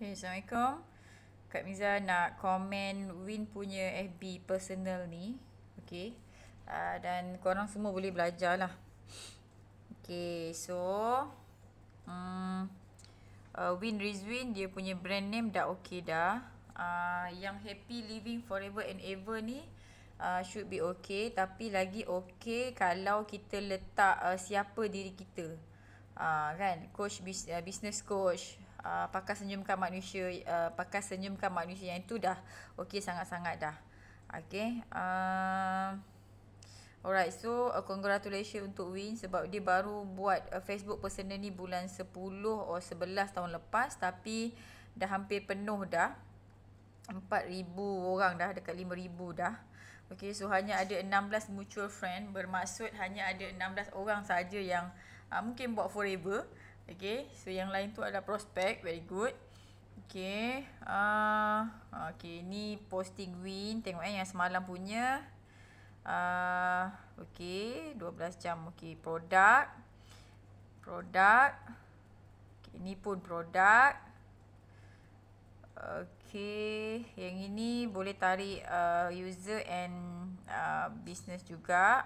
Okay, Assalamualaikum. Kak Miza nak komen Win punya FB personal ni. Okay. Uh, dan korang semua boleh belajar lah. Okay, so. Um, uh, Win Rizwin, dia punya brand name dah okay dah. Uh, yang Happy Living Forever and Ever ni. Uh, should be okay. Tapi lagi okay kalau kita letak uh, siapa diri kita. Uh, kan? Coach, uh, business coach uh, pakar senyumkan manusia uh, pakar senyumkan manusia yang itu dah okey sangat-sangat dah. Okey uh, alright so uh, congratulations untuk Win sebab dia baru buat uh, Facebook personal ni bulan 10 atau 11 tahun lepas tapi dah hampir penuh dah. 4000 orang dah dekat 5000 dah. Okay, so hanya ada 16 mutual friend. Bermaksud hanya ada 16 orang saja yang uh, mungkin buat forever. Okay, so yang lain tu ada prospek, very good. Okay, uh, okay, ni posting win, tengok eh yang semalam punya. Uh, okay, 12 jam, okay, produk. Produk. Okay, ni pun produk. Okay, yang ini boleh tarik uh, user and uh, business juga.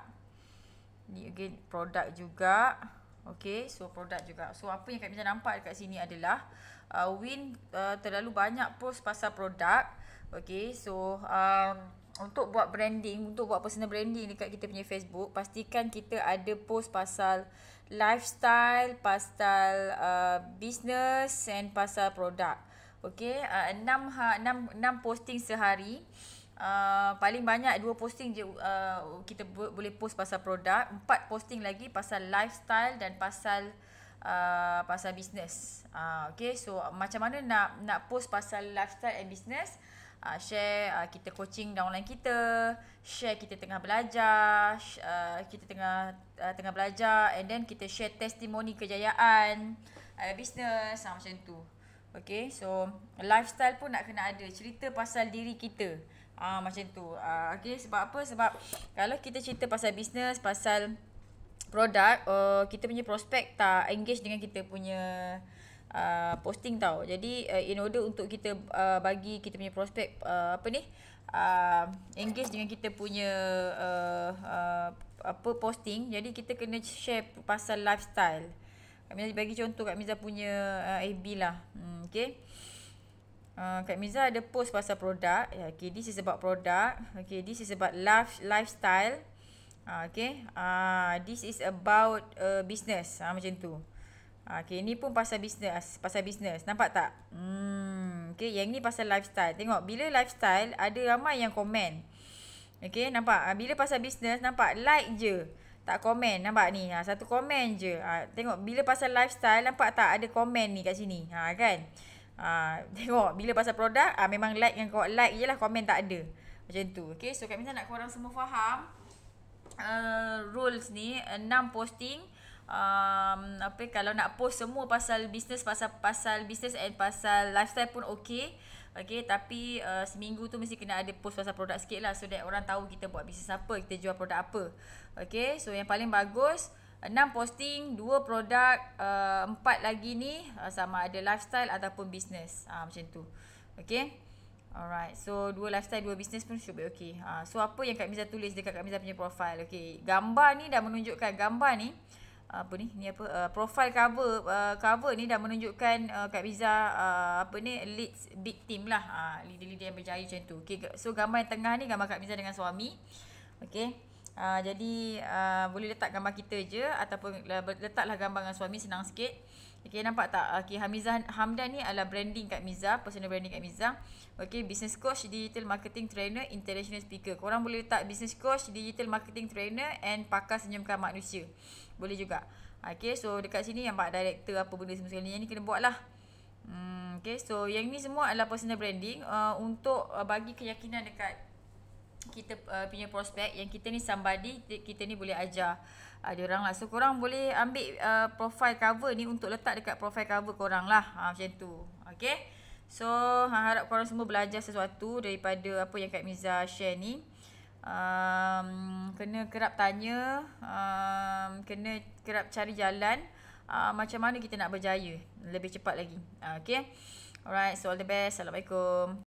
Ni again produk juga. Okay, so produk juga. So apa yang Kak Miza nampak dekat sini adalah uh, Win uh, terlalu banyak post pasal produk. Okay, so um, untuk buat branding, untuk buat personal branding dekat kita punya Facebook, pastikan kita ada post pasal lifestyle, pasal uh, business and pasal produk. Okay, uh, 6, ha, 6, 6 posting sehari. Uh, paling banyak dua posting je uh, kita boleh post pasal produk, empat posting lagi pasal lifestyle dan pasal uh, pasal business. Uh, okay, so macam mana nak nak post pasal lifestyle and business? Uh, share uh, kita coaching downline kita, share kita tengah belajar, uh, kita tengah uh, tengah belajar and then kita share testimoni kejayaan uh, business uh, macam tu. Okay, so lifestyle pun nak kena ada cerita pasal diri kita. Ah macam tu. Ah okey sebab apa? Sebab kalau kita cerita pasal bisnes, pasal produk, uh, kita punya prospek tak engage dengan kita punya uh, posting tau. Jadi uh, in order untuk kita uh, bagi kita punya prospek uh, apa ni? Uh, engage dengan kita punya uh, uh, apa posting. Jadi kita kena share pasal lifestyle. Kami bagi contoh kat Miza punya uh, FB lah. Hmm, okay. Uh, Kak Miza ada post pasal produk. Yeah, okay, this is about product. Okay, this is about life lifestyle. Uh, okay, uh, this is about uh, business. Uh, macam tu. Uh, okay, ni pun pasal business. Pasal business. Nampak tak? Hmm, okay, yang ni pasal lifestyle. Tengok, bila lifestyle, ada ramai yang komen. Okay, nampak? Uh, bila pasal business, nampak? Like je. Tak komen. Nampak ni? Ha, satu komen je. Ha, tengok, bila pasal lifestyle, nampak tak ada komen ni kat sini? Ha, kan? Ha, tengok bila pasal produk ha, memang like yang kau like je lah komen tak ada. Macam tu. Okay so kat minta nak korang semua faham uh, rules ni enam posting um, apa kalau nak post semua pasal business pasal pasal business and pasal lifestyle pun okay. Okay, tapi uh, seminggu tu mesti kena ada post pasal produk sikit lah so that orang tahu kita buat bisnes apa, kita jual produk apa. Okay, so yang paling bagus, enam posting, dua produk, uh, empat lagi ni uh, sama ada lifestyle ataupun business. Uh, macam tu. Okay. Alright. So, dua lifestyle, dua business pun should be okay. Uh, so, apa yang Kak Miza tulis dekat Kak Miza punya profile. Okay. Gambar ni dah menunjukkan. Gambar ni. Uh, apa ni? Ni apa? Uh, profile cover. Uh, cover ni dah menunjukkan uh, Kak Miza uh, apa ni? Leads big team lah. Uh, leader-leader yang berjaya macam tu. Okay. So, gambar yang tengah ni gambar Kak Miza dengan suami. Okay. Uh, jadi uh, boleh letak gambar kita je ataupun letaklah gambar dengan suami senang sikit. Okey nampak tak? Okey Hamizah Hamdan ni adalah branding kat Miza, personal branding kat Miza. Okey business coach, digital marketing trainer, international speaker. Korang boleh letak business coach, digital marketing trainer and pakar senyumkan manusia. Boleh juga. Okey so dekat sini yang pak director apa benda semua sekali ni kena buatlah. Hmm, okay, so yang ni semua adalah personal branding uh, untuk uh, bagi keyakinan dekat kita uh, punya prospek yang kita ni somebody kita ni boleh ajar. Ada uh, orang lah. So korang boleh ambil uh, profile cover ni untuk letak dekat profile cover korang lah. Ha, macam tu. Okay? So ha, harap korang semua belajar sesuatu daripada apa yang Kak Miza share ni. Um, kena kerap tanya um, kena kerap cari jalan uh, macam mana kita nak berjaya. Lebih cepat lagi. Uh, okay? Alright so all the best. Assalamualaikum